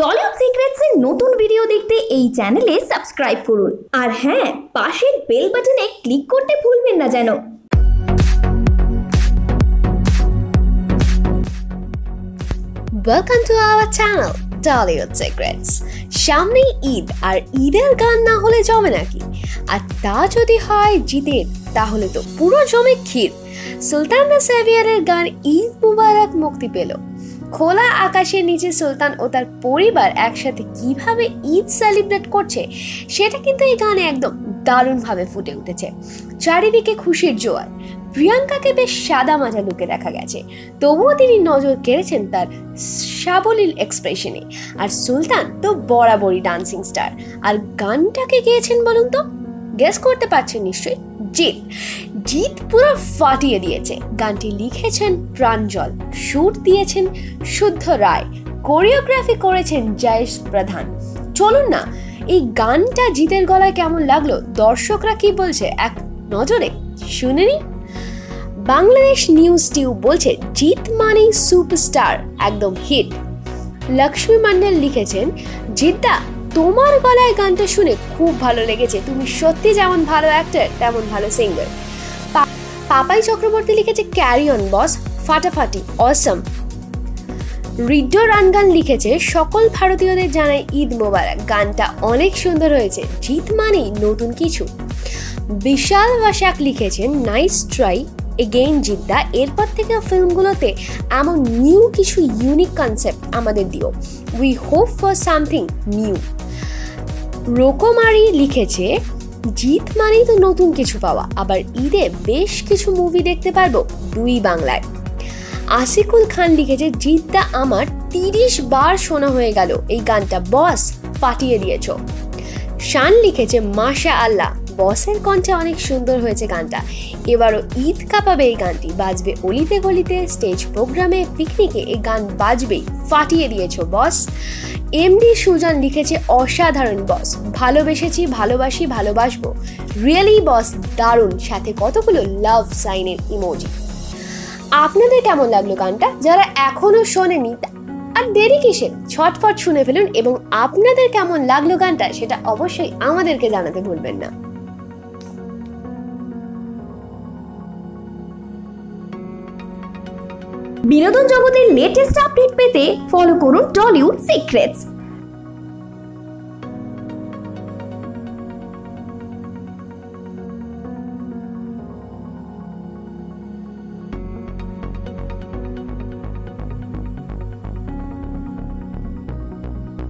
Tollywood secrets এর নতুন video দেখতে এই চ্যানেলে সাবস্ক্রাইব করুন। আর হ্যাঁ পাশের বেল বাটনে ক্লিক করতে ভুলবেন না যেন। Welcome to our channel Tollywood secrets সামনেই ঈদ, আর ঈদের গান না হলে জমে নাকি আর তা যদি হয় জিতের তাহলে তো পুরো জমে ক্ষীর। সুলতান সেভিয়ারের গান ঈদ মুবারক মুক্তি পেল। খোলা আকাশের নিচে সুলতান ও তার পরিবার একসাথে কীভাবে ঈদ সেলিব্রেট করছে, সেটা কিন্তু এই গানে একদম দারুণভাবে ফুটে উঠেছে। চারিদিকে খুশির জোয়ার। প্রিয়াঙ্কাকে বেশ সাদা মাজা লুকে দেখা গেছে। তবুও তিনি নজর কেড়েছেন তার সাবলীল এক্সপ্রেশনে আর সুলতান তো বরাবরই ডান্সিং স্টার আর গানটাকে গেয়েছেন বলুন তো? গেস করতে পারছেন নিশ্চয়ই? জিৎ। জিৎ পুরো ফাটিয়ে দিয়েছে। গানটি লিখেছেন প্রাঞ্জল, সুর দিয়েছেন শুদ্ধ রায় কোরিওগ্রাফি করেছেন জয়েশ প্রধান। চলুন না, এই গানটা জিতের গলায় কেমন লাগল? দর্শকরা কি বলছে? এক নজরে শুনে নিন। বাংলাদেশ নিউজ টিউব বলছে জিত মানেই সুপারস্টার একদম হিট লক্ষ্মী মন্ডল লিখেছেন, জিদ্দা তোমার গলায় গানটা শুনে খুব ভালো লেগেছে। তুমি সত্যি যেমন ভালো অ্যাক্টার তেমন ভালো সিঙ্গার পাপাই চক্রবর্তী লিখেছে ক্যারি অন বস ফাটাফাটি অসম রিড্ডো রানগান লিখেছে, সকল ভারতীয়দের জানায় ঈদ মোবারক, গানটা অনেক সুন্দর হয়েছে, জিত মানেই নতুন কিছু. বিশাল বাসাক লিখেছেন নাইস ট্রাই এগেইন জিদ্দা এরপর থেকে ফিল্মগুলোতে এমন নিউ কিছু ইউনিক কনসেপ্ট আমাদের দিও। We hope for something new Rokomari লিখেছে, জিত মানেই তো নতুন কিছু পাওয়া, আবার ঈদে বেশ কিছু মুভি দেখতে পারব, দুই বাংলায়। আসিকুল খান লিখেছে, জিতটা আমার তিরিশ বার শোনা হয়ে গেল, এই গানটা বস ফাটিয়ে দিয়েছ। শান লিখেছে মাশা আল্লাহ বসের কণ্ঠে অনেক সুন্দর হয়েছে গানটা। এবারও ঈদ কাঁপাবে এই গানটি। বাজবে অলিতে গলিতে স্টেজ প্রোগ্রামে পিকনিকে এই গান বাজবেই। ফাটিয়ে দিয়েছ বস। এমডি সুজান লিখেছে, অসাধারণ বস। ভালোবেসেছি, ভালোবাসি, ভালোবাসবো। রিয়েলি বস, দারুণ। সাথে কতগুলো লাভ সাইনের ইমোজি। আপনাদের কেমন লাগল গানটা? যারা এখনও শোনেনি, আর দেরি কিসের? ছটফট শুনে ফেলুন এবং আপনাদের কেমন লাগল গানটা, সেটা অবশ্যই আমাদেরকে জানাতে ভুলবেন না। বিনোদন জগতের লেটেস্ট আপডেট পেতে ফলো করুন টলিউড সিক্রেটস